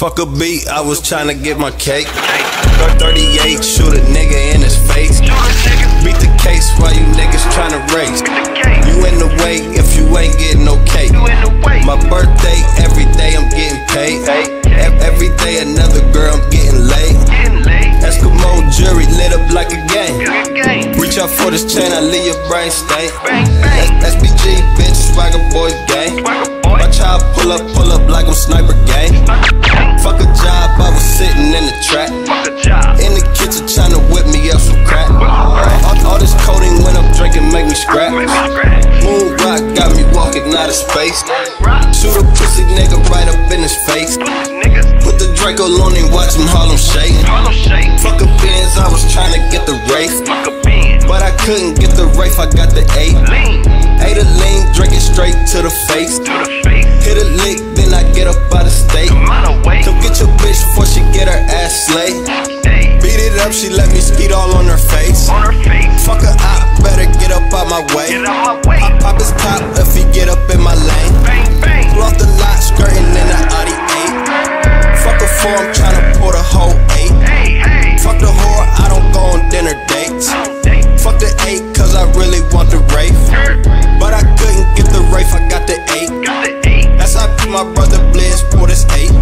Fuck a beat, I was tryna get my cake. 38, shoot a nigga in his face. Beat the case while you niggas tryna race. You in the way if you ain't getting no cake. My birthday, every day I'm getting paid. Every day another girl, I'm getting laid. Eskimo jury lit up like a gang. Reach out for this chain, I leave your brain stain. SBG, bitch, swagger boys gang. How I pull up, pull up like I'm sniper gang. Out of space. Shoot a pussy nigga right up in his face. Put the Draco on him, watch him Harlem shake. Fuck a Benz, I was trying to get the race. But I couldn't get the Wraith, I got the 8. Ate a lean, drink it straight to the face. Hit a lick, then I get up out of state. Come get your bitch before she get her ass slayed. Beat it up, she let me skeet all on her face. Fuck a op, my brother Blizz for this 8.